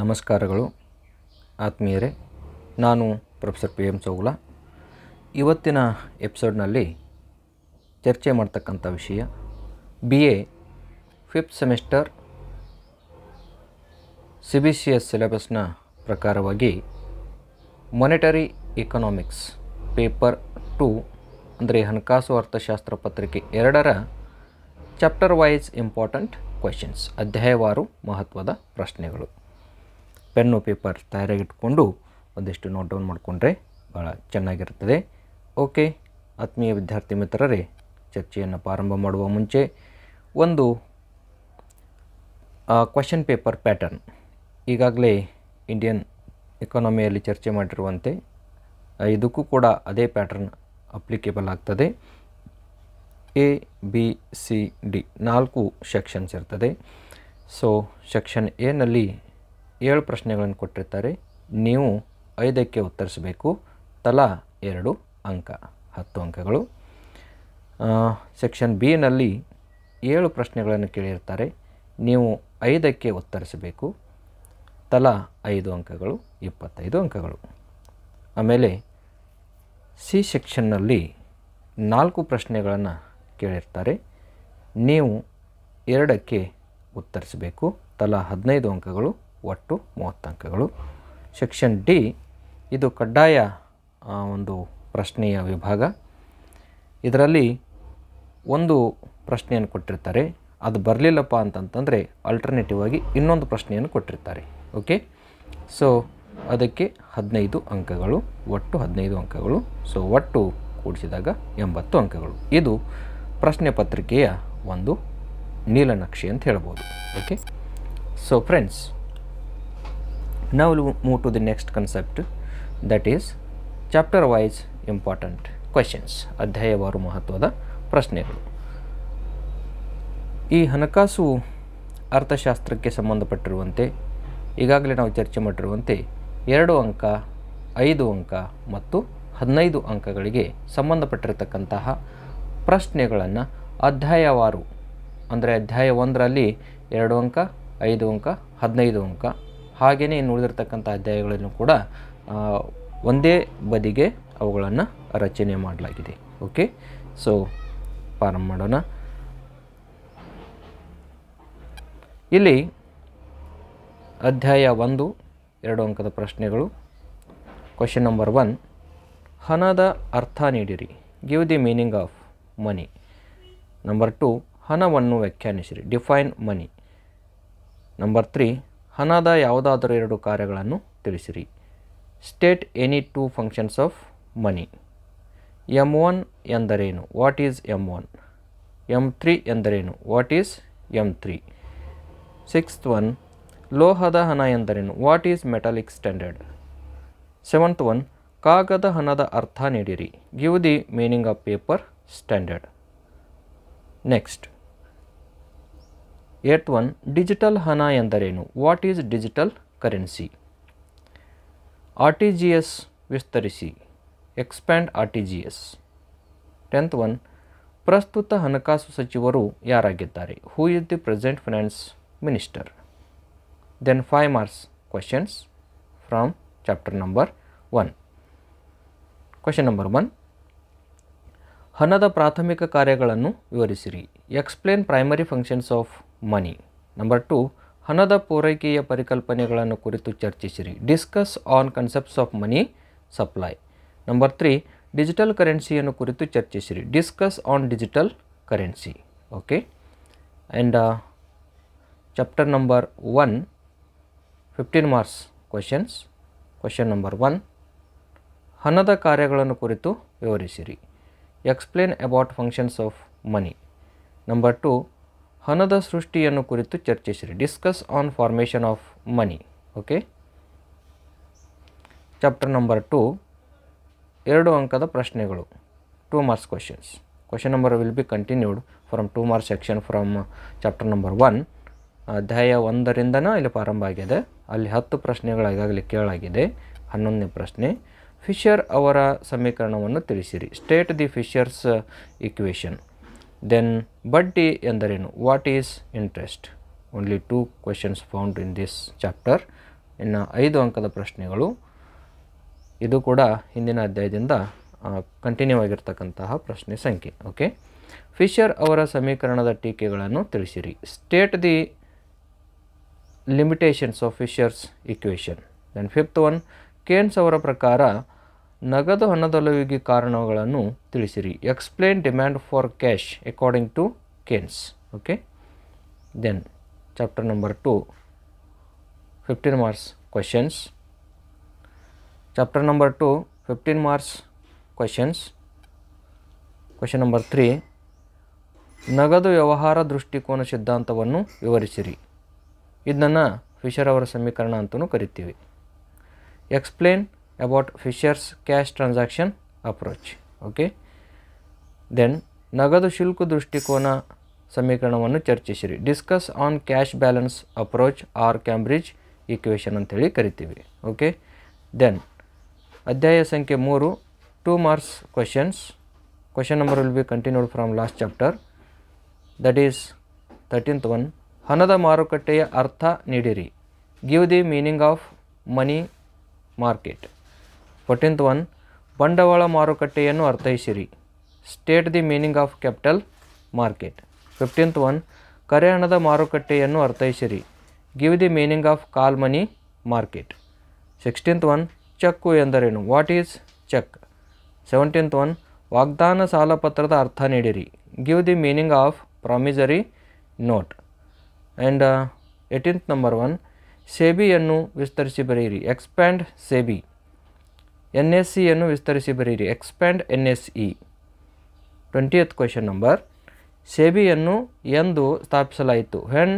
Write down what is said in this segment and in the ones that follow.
ನಮಸ್ಕಾರಗಳು. ಆತ್ಮೀಯರೇ, ನಾನು ಪ್ರೊಫೆಸರ್ ಪಿ ಎಂ ಚೌಗುಲ. ಇವತ್ತಿನ ಎಪಿಸೋಡ್ನಲ್ಲಿ ಚರ್ಚೆ ಮಾಡ್ತಕ್ಕಂಥ ವಿಷಯ B A, fifth semester C B C S ಸಿಲೆಬಸ್ನ ಪ್ರಕಾರವಾಗಿ ಮೊನಿಟರಿ ಇಕನಾಮಿಕ್ಸ್ ಪೇಪರ್ ಟು ಅಂದರೆ ಹಣಕಾಸು ಅರ್ಥಶಾಸ್ತ್ರ ಪತ್ರಿಕೆ ಎರಡರ ಚಾಪ್ಟರ್ ವೈಸ್ ಇಂಪಾರ್ಟೆಂಟ್ ಕ್ವೆಶನ್ಸ್ ಅಧ್ಯಾಯವಾರು ಮಹತ್ವದ ಪ್ರಶ್ನೆಗಳು. ಪೆನ್ನು ಪೇಪರ್ ತಯಾರಾಗಿಟ್ಕೊಂಡು ಒಂದಿಷ್ಟು ನೋಟ್ ಡೌನ್ ಮಾಡಿಕೊಂಡ್ರೆ ಭಾಳ ಚೆನ್ನಾಗಿರ್ತದೆ ಓಕೆ ಆತ್ಮೀಯ ವಿದ್ಯಾರ್ಥಿ ಮಿತ್ರರೇ, ಚರ್ಚೆಯನ್ನು ಪ್ರಾರಂಭ ಮಾಡುವ ಮುಂಚೆ ಒಂದು ಕ್ವಶನ್ ಪೇಪರ್ ಪ್ಯಾಟರ್ನ್ ಈಗಾಗಲೇ ಇಂಡಿಯನ್ ಎಕಾನಮಿಯಲ್ಲಿ ಚರ್ಚೆ ಮಾಡಿರುವಂತೆ ಇದಕ್ಕೂ ಕೂಡ ಅದೇ ಪ್ಯಾಟರ್ನ್ ಅಪ್ಲಿಕೇಬಲ್ ಆಗ್ತದೆ. ಎ ಬಿ ಸಿ ಡಿ ನಾಲ್ಕು ಸೆಕ್ಷನ್ಸ್ ಇರ್ತದೆ. ಸೊ ಸೆಕ್ಷನ್ ಎನಲ್ಲಿ ಏಳು ಪ್ರಶ್ನೆಗಳನ್ನು ಕೊಟ್ಟಿರ್ತಾರೆ. ನೀವು ಐದಕ್ಕೆ ಉತ್ತರಿಸಬೇಕು. ತಲಾ ಎರಡು ಅಂಕ, ಹತ್ತು ಅಂಕಗಳು. ಸೆಕ್ಷನ್ ಬಿನಲ್ಲಿ ಏಳು ಪ್ರಶ್ನೆಗಳನ್ನು ಕೇಳಿರ್ತಾರೆ. ನೀವು ಐದಕ್ಕೆ ಉತ್ತರಿಸಬೇಕು. ತಲಾ ಐದು ಅಂಕಗಳು, ಇಪ್ಪತ್ತೈದು ಅಂಕಗಳು. ಆಮೇಲೆ ಸಿ ಸೆಕ್ಷನ್ನಲ್ಲಿ ನಾಲ್ಕು ಪ್ರಶ್ನೆಗಳನ್ನು ಕೇಳಿರ್ತಾರೆ. ನೀವು ಎರಡಕ್ಕೆ ಉತ್ತರಿಸಬೇಕು. ತಲಾ ಹದಿನೈದು ಅಂಕಗಳು ಒಟ್ಟು ಮೂವತ್ತು ಅಂಕಗಳು. ಸೆಕ್ಷನ್ ಡಿ ಇದು ಕಡ್ಡಾಯ ಒಂದು ಪ್ರಶ್ನೆಯ ವಿಭಾಗ. ಇದರಲ್ಲಿ ಒಂದು ಪ್ರಶ್ನೆಯನ್ನು ಕೊಟ್ಟಿರ್ತಾರೆ. ಅದು ಬರಲಿಲ್ಲಪ್ಪ ಅಂತಂತಂದರೆ ಆಲ್ಟರ್ನೇಟಿವ್ ಆಗಿ ಇನ್ನೊಂದು ಪ್ರಶ್ನೆಯನ್ನು ಕೊಟ್ಟಿರ್ತಾರೆ. ಓಕೆ ಸೊ ಅದಕ್ಕೆ ಹದಿನೈದು ಅಂಕಗಳು, ಒಟ್ಟು ಹದಿನೈದು ಅಂಕಗಳು. ಸೊ ಒಟ್ಟು ಕೂಡಿಸಿದಾಗ ಎಂಬತ್ತು ಅಂಕಗಳು. ಇದು ಪ್ರಶ್ನೆ ಪತ್ರಿಕೆಯ ಒಂದು ನೀಲನಕ್ಷೆ ಅಂತ ಹೇಳ್ಬೋದು. Okay so friends now we'll move to the next concept. That is chapter wise important questions. ಅಧ್ಯಾಯವಾರು ಮಹತ್ವದ ಪ್ರಶ್ನೆಗಳು. ಈ ಹಣಕಾಸು ಅರ್ಥಶಾಸ್ತ್ರಕ್ಕೆ ಸಂಬಂಧಪಟ್ಟಿರುವಂತೆ, ಈಗಾಗಲೇ ನಾವು ಚರ್ಚೆ ಮಾಡಿರುವಂತೆ, ಎರಡು ಅಂಕ, ಐದು ಅಂಕ ಮತ್ತು ಹದಿನೈದು ಅಂಕಗಳಿಗೆ ಸಂಬಂಧಪಟ್ಟಿರತಕ್ಕಂತಹ ಪ್ರಶ್ನೆಗಳನ್ನು ಅಧ್ಯಾಯವಾರು, ಅಂದರೆ ಅಧ್ಯಾಯ ಒಂದರಲ್ಲಿ ಎರಡು ಅಂಕ, ಐದು ಅಂಕ, ಹದಿನೈದು ಅಂಕ ಹಾಗೆಯೇ ಇನ್ನು ಉಳಿದಿರ್ತಕ್ಕಂಥ ಅಧ್ಯಾಯಗಳನ್ನು ಕೂಡ ಒಂದೇ ಬದಿಗೆ ಅವುಗಳನ್ನು ರಚನೆ ಮಾಡಲಾಗಿದೆ. ಓಕೆ? ಸೊ ಪ್ರಾರಂಭ ಮಾಡೋಣ. ಇಲ್ಲಿ ಅಧ್ಯಾಯ ಒಂದು, ಎರಡು ಅಂಕದ ಪ್ರಶ್ನೆಗಳು. ಕ್ವಶನ್ ನಂಬರ್ ಒನ್ ಹಣದ ಅರ್ಥ ನೀಡಿರಿ. Give the meaning of money number two ಹಣವನ್ನು ವ್ಯಾಖ್ಯಾನಿಸಿರಿ. ಡಿಫೈನ್ ಮನಿ ನಂಬರ್ ತ್ರೀ ಹಣದ ಯಾವುದಾದರೂ ಎರಡು ಕಾರ್ಯಗಳನ್ನು ತಿಳಿಸಿರಿ. State any two functions of money M one ಎಂದರೇನು? What is M one M three ಎಂದರೇನು? What is M three sixth one ಲೋಹದ ಹಣ ಎಂದರೇನು? What is metallic standard seventh one ಕಾಗದ ಹಣದ ಅರ್ಥ ನೀಡಿರಿ. Give the meaning of paper standard next eight one digital ಹಣ ಎಂದರೇನು? What is digital currency R T G S ವಿಸ್ತರಿಸಿ. Expand R T G S tenth one ಪ್ರಸ್ತುತ ಹಣಕಾಸು ಸಚಿವರು ಯಾರಾಗಿದ್ದಾರೆ? Who is the present finance minister then five marks questions from chapter number one question number one ಹಣದ ಪ್ರಾಥಮಿಕ ಕಾರ್ಯಗಳನ್ನು ವಿವರಿಸಿರಿ. Explain primary functions of money. Number two ಹಣದ ಪೂರೈಕೆಯ ಪರಿಕಲ್ಪನೆಗಳನ್ನು ಕುರಿತು ಚರ್ಚಿಸಿರಿ. Discuss on concepts of money supply number three digital ಕರೆನ್ಸಿಯನ್ನು ಕುರಿತು ಚರ್ಚಿಸಿರಿ. Discuss on digital currency okay and chapter number one fifteen marks questions question number one ಹಣದ ಕಾರ್ಯಗಳನ್ನು ಕುರಿತು ವಿವರಿಸಿರಿ. Explain about functions of money number two ಹಣದ ಸೃಷ್ಟಿಯನ್ನು ಕುರಿತು ಚರ್ಚಿಸಿರಿ. Discuss on formation of money okay chapter number two ಎರಡು ಅಂಕದ ಪ್ರಶ್ನೆಗಳು. Two marks questions question number will be continued from two marks section from chapter number one ಅಧ್ಯಾಯ ಒಂದರಿಂದನೇ ಇಲ್ಲಿ ಪ್ರಾರಂಭ ಆಗಿದೆ? ಅಲ್ಲಿ ಹತ್ತು ಪ್ರಶ್ನೆಗಳು ಈಗಾಗಲೇ ಕೇಳಾಗಿದೆ ಹನ್ನೊಂದನೇ ಪ್ರಶ್ನೆ. ಫಿಶರ್ ಅವರ ಸಮೀಕರಣವನ್ನು ತಿಳಿಸಿರಿ. State the Fisher's equation then ಬಡ್ಡಿ ಎಂದರೇನು? What is interest only two questions found in this chapter ಇನ್ನು ಐದು ಅಂಕದ ಪ್ರಶ್ನೆಗಳು. ಇದು ಕೂಡ ಹಿಂದಿನ ಅಧ್ಯಾಯದಿಂದ ಕಂಟಿನ್ಯೂ ಆಗಿರ್ತಕ್ಕಂತಹ ಪ್ರಶ್ನೆ ಸಂಖ್ಯೆ ಓಕೆ ಫಿಶರ್ ಅವರ ಸಮೀಕರಣದ ಟೀಕೆಗಳನ್ನು ತಿಳಿಸಿರಿ. State the limitations of Fisher's equation then fifth one Keynes ಅವರ ಪ್ರಕಾರ ನಗದು ಹಣದೊಲವಿಗೆ ಕಾರಣಗಳನ್ನು ತಿಳಿಸಿರಿ. Explain demand for cash according to Keynes okay then chapter number two fifteen marks questions chapter number two fifteen marks questions question number three ನಗದು ವ್ಯವಹಾರ ದೃಷ್ಟಿಕೋನ ಸಿದ್ಧಾಂತವನ್ನು ವಿವರಿಸಿರಿ. ಇದನ್ನು ಫಿಶರ್ ಅವರ ಸಮೀಕರಣ ಅಂತಲೂ ಕರಿತೀವಿ. Explain about Fisher's cash transaction approach okay then ನಗದು ಶುಲ್ಕ ದೃಷ್ಟಿಕೋನ ಸಮೀಕರಣವನ್ನು ಚರ್ಚಿಸಿರಿ. Discuss on cash balance approach or Cambridge equation ಅಂತೇಳಿ ಕರಿತೀವಿ ಓಕೆ ದೆನ್ ಅಧ್ಯಾಯ ಸಂಖ್ಯೆ ಮೂರು two marks questions question number will be continued from last chapter that is thirteenth one ಹಣದ ಮಾರುಕಟ್ಟೆಯ ಅರ್ಥ ನೀಡಿರಿ. Give the meaning of money market fourteenth one ಬಂಡವಾಳ ಮಾರುಕಟ್ಟೆಯನ್ನು ಅರ್ಥೈಸಿರಿ. State the meaning of capital market fifteenth one ಕರೆ ಹಣದ ಮಾರುಕಟ್ಟೆಯನ್ನು ಅರ್ಥೈಸಿರಿ. Give the meaning of call money market sixteenth one cheque ಎಂದರೇನು? What is cheque seventeenth one ವಾಗ್ದಾನ ಸಾಲಪತ್ರದ ಅರ್ಥ ನೀಡಿರಿ. Give the meaning of promissory note and eighteenth number one ಸೇಬಿಯನ್ನು ವಿಸ್ತರಿಸಿ ಬರೆಯಿರಿ. Expand SEBI. N S ಸಿಯನ್ನು ವಿಸ್ತರಿಸಿ ಬರೀರಿ. Expand N S E twentieth question number ಸೆಬಿಯನ್ನು ಎಂದು ಸ್ಥಾಪಿಸಲಾಯಿತು. When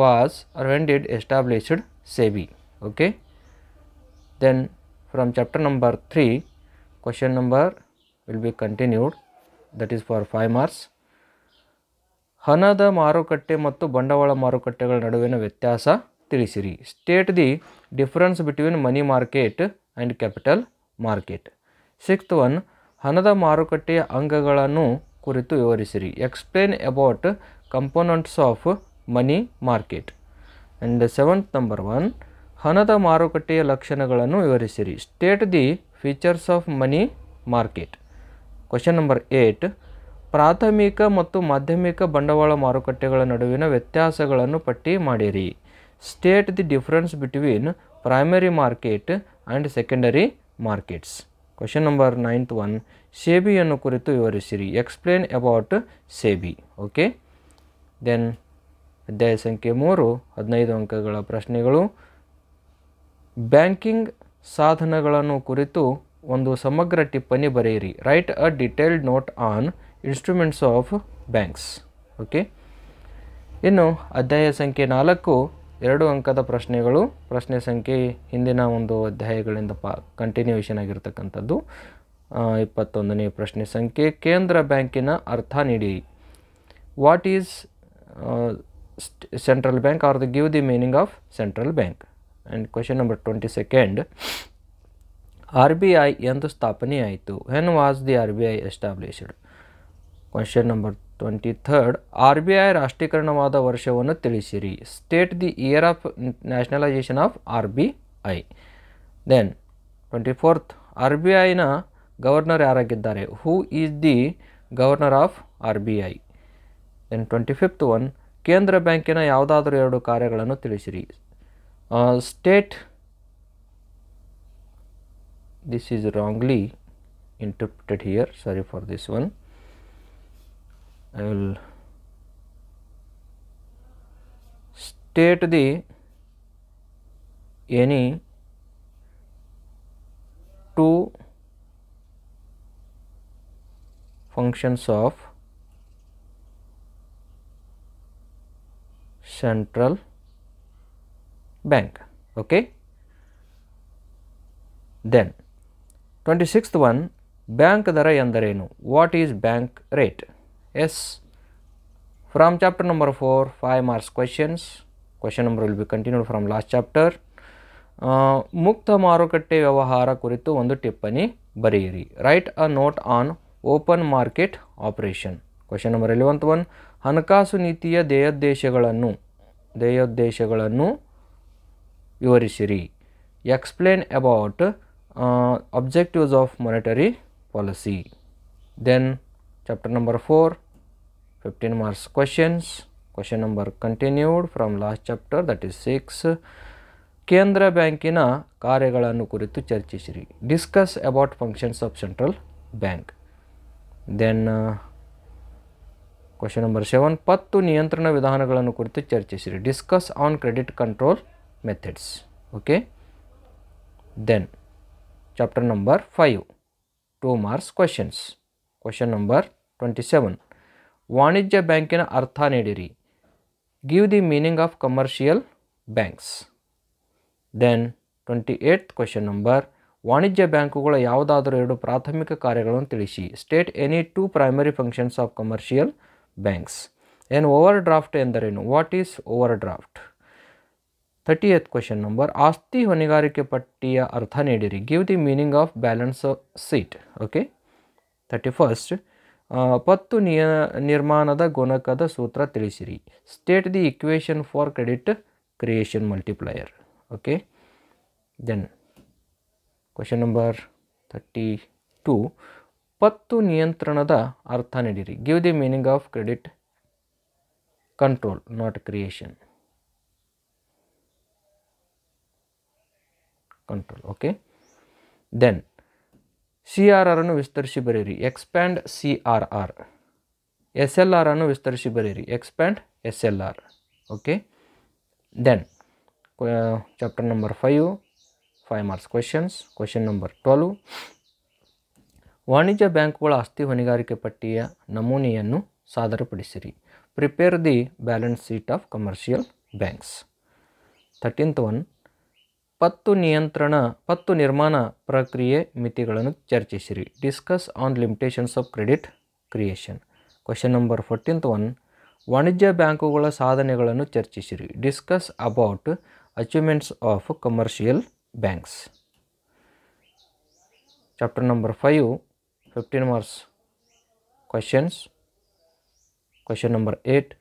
was or when did established SEBI okay then from chapter number three question number will be continued that is for five marks ಹಣದ ಮಾರುಕಟ್ಟೆ ಮತ್ತು ಬಂಡವಾಳ ಮಾರುಕಟ್ಟೆಗಳ ನಡುವಿನ ವ್ಯತ್ಯಾಸ ತಿಳಿಸಿರಿ. State the difference between money market and capital market. Sixth one, ಹಣದ ಮಾರುಕಟ್ಟೆಯ ಅಂಗಗಳನ್ನು ಕುರಿತು ವಿವರಿಸಿರಿ. Explain about components of money market and seventh number one ಹಣದ ಮಾರುಕಟ್ಟೆಯ ಲಕ್ಷಣಗಳನ್ನು ವಿವರಿಸಿರಿ. State the features of money market question number eight ಪ್ರಾಥಮಿಕ ಮತ್ತು ಮಾಧ್ಯಮಿಕ ಬಂಡವಾಳ ಮಾರುಕಟ್ಟೆಗಳ ನಡುವಿನ ವ್ಯತ್ಯಾಸಗಳನ್ನು ಪಟ್ಟಿ ಮಾಡಿರಿ. State the difference between primary market and secondary markets question number ninth one ಸೇಬಿಯನ್ನು ಕುರಿತು ವಿವರಿಸಿರಿ. Explain about SEBI okay then ಅಧ್ಯಾಯ ಸಂಖ್ಯೆ ಮೂರು, ಹದಿನೈದು ಅಂಕಗಳ ಪ್ರಶ್ನೆಗಳು. ಬ್ಯಾಂಕಿಂಗ್ ಸಾಧನಗಳನ್ನು ಕುರಿತು ಒಂದು ಸಮಗ್ರ ಟಿಪ್ಪಣಿ ಬರೆಯಿರಿ. Write a detailed note on instruments of banks okay ಇನ್ನು ಅಧ್ಯಾಯ ಸಂಖ್ಯೆ ನಾಲ್ಕು ಎರಡು ಅಂಕದ ಪ್ರಶ್ನೆಗಳು. ಪ್ರಶ್ನೆ ಸಂಖ್ಯೆ ಹಿಂದಿನ ಒಂದು ಅಧ್ಯಾಯಗಳಿಂದ ಪಾ ಕಂಟಿನ್ಯೂಷನ್ ಆಗಿರ್ತಕ್ಕಂಥದ್ದು. ಇಪ್ಪತ್ತೊಂದನೇ ಪ್ರಶ್ನೆ ಸಂಖ್ಯೆ. ಕೇಂದ್ರ ಬ್ಯಾಂಕಿನ ಅರ್ಥ ನೀಡಿ. What is central bank or the give the meaning of central bank and question number twenty second R B I ಎಂದು ಸ್ಥಾಪನೆಯಾಯಿತು. When was the R B I established question number twenty third R B I ರಾಷ್ಟ್ರೀಕರಣವಾದ ವರ್ಷವನ್ನು ತಿಳಿಸಿರಿ. State the year of nationalisation of R B I then twenty fourth R B ಐನ governor ಯಾರಾಗಿದ್ದಾರೆ? Who is the governor of R B I then twenty fifth one ಕೇಂದ್ರ ಬ್ಯಾಂಕಿನ ಯಾವುದಾದರೂ ಎರಡು ಕಾರ್ಯಗಳನ್ನು ತಿಳಿಸಿರಿ. State this is wrongly interpreted here. Sorry for this one. I will state the any two functions of central bank okay then 26th one bank ದರ ಎಂದರೇನು what is bank rate Yes from chapter number four five marks questions question number will be continued from last chapter ಮುಕ್ತ ಮಾರುಕಟ್ಟೆ ವ್ಯವಹಾರ ಕುರಿತು ಒಂದು ಟಿಪ್ಪಣಿ ಬರೆಯಿರಿ. Write a note on open market operation question number eleventh one ಹಣಕಾಸು ನೀತಿಯ ಧ್ಯೇಯೋದ್ದೇಶಗಳನ್ನು ಧ್ಯೇಯೋದ್ದೇಶಗಳನ್ನು ವಿವರಿಸಿರಿ. Explain about objectives of monetary policy then chapter number number 4 15 marks questions. Question number continued from last chapter that is 6 ಕೇಂದ್ರ ಬ್ಯಾಂಕಿನ ಕಾರ್ಯಗಳನ್ನು ಕುರಿತು ಚರ್ಚಿಸಿರಿ discuss about functions of central bank then question number seven ಪತ್ತು ನಿಯಂತ್ರಣ ವಿಧಾನಗಳನ್ನು ಕುರಿತು ಚರ್ಚಿಸಿರಿ discuss on credit control methods okay then chapter number five two marks questions question number twenty seven ವಾಣಿಜ್ಯ ಬ್ಯಾಂಕಿನ ಅರ್ಥ ನೀಡಿರಿ. Give the meaning of commercial banks then twenty eighth question number ವಾಣಿಜ್ಯ ಬ್ಯಾಂಕುಗಳ ಯಾವುದಾದರೂ ಎರಡು ಪ್ರಾಥಮಿಕ ಕಾರ್ಯಗಳನ್ನು ತಿಳಿಸಿ. State any two primary functions of commercial banks ಏನು ಓವರ್ ಡ್ರಾಫ್ಟ್ ಎಂದರೇನು? What is overdraft thirty eighth question number ಆಸ್ತಿ ಹೊಣೆಗಾರಿಕೆ ಪಟ್ಟಿಯ ಅರ್ಥ ನೀಡಿರಿ. Give the meaning of balance sheet okay thirty first ಪತ್ತು ನಿಯ, ನಿರ್ಮಾಣದ ಗುಣಕದ ಸೂತ್ರ ತಿಳಿಸಿರಿ. State the equation for credit creation multiplier okay then question number thirty two ಪತ್ತು ನಿಯಂತ್ರಣದ ಅರ್ಥ ನೀಡಿರಿ. Give the meaning of credit control not creation control okay then C R ಆರನ್ನು ವಿಸ್ತರಿಸಿ ಬರೆಯಿರಿ. Expand C R R S L R ಅನ್ನು ವಿಸ್ತರಿಸಿ ಬರೆಯಿರಿ. Expand S L R okay then chapter number five five marks questions question number twelve ವಾಣಿಜ್ಯ ಬ್ಯಾಂಕುಗಳ ಆಸ್ತಿ ಹೊಣೆಗಾರಿಕೆ ಪಟ್ಟಿಯ ನಮೂನೆಯನ್ನು ಸಾದರಪಡಿಸಿರಿ. Prepare the balance sheet of commercial banks thirteenth one ಪತ್ತು ನಿಯಂತ್ರಣ, ಪತ್ತು ನಿರ್ಮಾಣ ಪ್ರಕ್ರಿಯೆ ಮಿತಿಗಳನ್ನು ಚರ್ಚಿಸಿರಿ. Discuss on limitations of credit creation question number fourteenth one ವಾಣಿಜ್ಯ ಬ್ಯಾಂಕುಗಳ ಸಾಧನೆಗಳನ್ನು ಚರ್ಚಿಸಿರಿ. Discuss about achievements of commercial banks chapter number five fifteen marks questions question number eight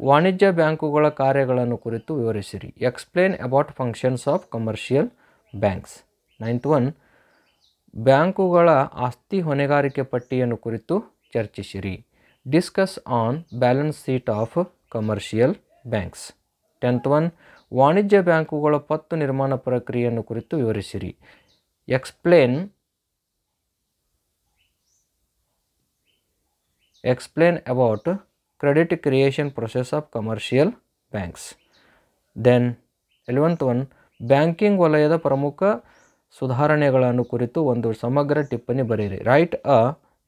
ವಾಣಿಜ್ಯ ಬ್ಯಾಂಕುಗಳ ಕಾರ್ಯಗಳನ್ನು ಕುರಿತು ವಿವರಿಸಿರಿ. Explain about functions of commercial banks ninth one ಬ್ಯಾಂಕುಗಳ ಆಸ್ತಿ ಹೊಣೆಗಾರಿಕೆ ಪಟ್ಟಿಯನ್ನು ಕುರಿತು ಚರ್ಚಿಸಿರಿ. Discuss on balance sheet of commercial banks tenth one ವಾಣಿಜ್ಯ ಬ್ಯಾಂಕುಗಳ ಪತ್ತು ನಿರ್ಮಾಣ ಪ್ರಕ್ರಿಯೆಯನ್ನು ಕುರಿತು ವಿವರಿಸಿರಿ. Explain explain about credit creation process of commercial banks then eleventh one banking ವಲಯದ ಪ್ರಮುಖ ಸುಧಾರಣೆಗಳನ್ನು ಕುರಿತು ಒಂದು ಸಮಗ್ರ ಟಿಪ್ಪಣಿ ಬರೆಯಿರಿ. Write a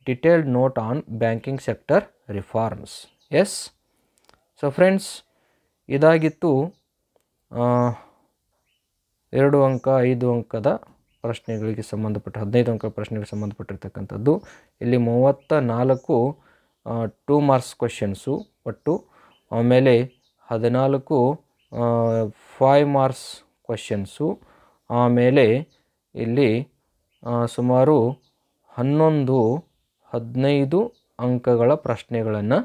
detailed note on banking sector reforms yes so friends ಇದಾಗಿತ್ತು ಎರಡು ಅಂಕ, ಐದು ಅಂಕದ ಪ್ರಶ್ನೆಗಳಿಗೆ ಸಂಬಂಧಪಟ್ಟ, ಹದಿನೈದು ಅಂಕ ಪ್ರಶ್ನೆಗಳಿಗೆ ಸಂಬಂಧಪಟ್ಟಿರ್ತಕ್ಕಂಥದ್ದು. ಇಲ್ಲಿ ಮೂವತ್ತ ನಾಲ್ಕು ಟೂ ಮಾರ್ಕ್ಸ್ ಕ್ವಶನ್ಸು ಒಟ್ಟು, ಆಮೇಲೆ ಹದಿನಾಲ್ಕು ಫೈವ್ ಮಾರ್ಕ್ಸ್ ಕ್ವಶನ್ಸು ಆಮೇಲೆ ಇಲ್ಲಿ ಸುಮಾರು ಹನ್ನೊಂದು, ಹದಿನೈದು ಅಂಕಗಳ ಪ್ರಶ್ನೆಗಳನ್ನು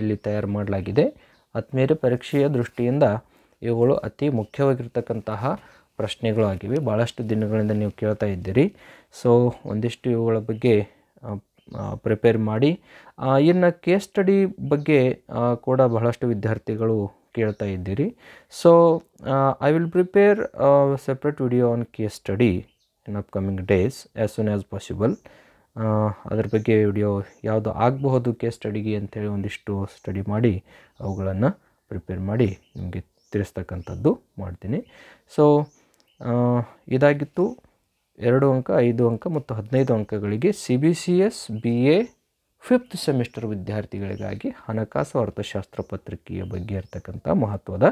ಇಲ್ಲಿ ತಯಾರು ಮಾಡಲಾಗಿದೆ. ಆತ್ಮೀಯ ಪರೀಕ್ಷೆಯ ದೃಷ್ಟಿಯಿಂದ ಇವುಗಳು ಅತಿ ಮುಖ್ಯವಾಗಿರ್ತಕ್ಕಂತಹ ಪ್ರಶ್ನೆಗಳು ಆಗಿವೆ ಭಾಳಷ್ಟು ದಿನಗಳಿಂದ ನೀವು ಕೇಳ್ತಾ ಇದ್ದೀರಿ. ಸೊ ಒಂದಿಷ್ಟು ಇವುಗಳ ಬಗ್ಗೆ ಪ್ರಿಪೇರ್ ಮಾಡಿ ಇನ್ನು ಕೇಸ್ ಸ್ಟಡಿ ಬಗ್ಗೆ ಕೂಡ ಬಹಳಷ್ಟು ವಿದ್ಯಾರ್ಥಿಗಳು ಕೇಳ್ತಾ ಇದ್ದೀರಿ. So I will prepare separate video on case study in upcoming days as soon as possible ಅದ್ರ ಬಗ್ಗೆ ವಿಡಿಯೋ ಯಾವುದು ಆಗಬಹುದು ಕೇಸ್ ಸ್ಟಡಿಗೆ ಅಂಥೇಳಿ ಒಂದಿಷ್ಟು ಸ್ಟಡಿ ಮಾಡಿ, ಅವುಗಳನ್ನು ಪ್ರಿಪೇರ್ ಮಾಡಿ ನಿಮಗೆ ತಿಳಿಸ್ತಕ್ಕಂಥದ್ದು ಮಾಡ್ತೀನಿ. ಸೊ ಇದಾಗಿತ್ತು. ಎರಡು ಅಂಕ, ಐದು ಅಂಕ ಮತ್ತು ಹದಿನೈದು ಅಂಕಗಳಿಗೆ C B C S B A fifth semester ವಿದ್ಯಾರ್ಥಿಗಳಿಗಾಗಿ ಹಣಕಾಸು ಅರ್ಥಶಾಸ್ತ್ರ ಪತ್ರಿಕೆಯ ಬಗ್ಗೆ ಇರತಕ್ಕಂಥ ಮಹತ್ವದ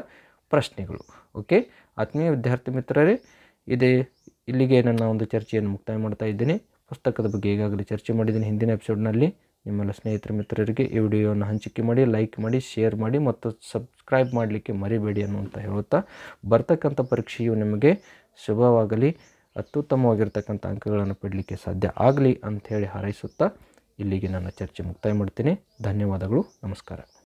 ಪ್ರಶ್ನೆಗಳು. ಓಕೆ ಆತ್ಮೀಯ ವಿದ್ಯಾರ್ಥಿ ಮಿತ್ರರೇ, ಇದೇ ಇಲ್ಲಿಗೆ ನನ್ನ ಒಂದು ಚರ್ಚೆಯನ್ನು ಮುಕ್ತಾಯ ಮಾಡ್ತಾ ಇದ್ದೀನಿ. ಪುಸ್ತಕದ ಬಗ್ಗೆ ಈಗಾಗಲೇ ಚರ್ಚೆ ಮಾಡಿದ್ದೀನಿ ಹಿಂದಿನ ಎಪಿಸೋಡ್ನಲ್ಲಿ. ನಿಮ್ಮೆಲ್ಲ ಸ್ನೇಹಿತರ ಮಿತ್ರರಿಗೆ ಈ ವಿಡಿಯೋವನ್ನು ಹಂಚಿಕೆ ಮಾಡಿ ಲೈಕ್ ಮಾಡಿ ಶೇರ್ ಮಾಡಿ ಮತ್ತು ಸಬ್ಸ್ಕ್ರೈಬ್ ಮಾಡಲಿಕ್ಕೆ ಮರಿಬೇಡಿ ಅನ್ನುವಂತ ಹೇಳುತ್ತಾ, ಬರ್ತಕ್ಕಂಥ ಪರೀಕ್ಷೆಯು ನಿಮಗೆ ಶುಭವಾಗಲಿ. ಅತ್ಯುತ್ತಮವಾಗಿರ್ತಕ್ಕಂಥ ಅಂಕಗಳನ್ನು ಪಡಲಿಕ್ಕೆ ಸಾಧ್ಯ ಆಗಲಿ ಅಂಥೇಳಿ ಹಾರೈಸುತ್ತಾ ಇಲ್ಲಿಗೆ ನನ್ನ ಚರ್ಚೆ ಮುಕ್ತಾಯ ಮಾಡ್ತೀನಿ. ಧನ್ಯವಾದಗಳು. ನಮಸ್ಕಾರ.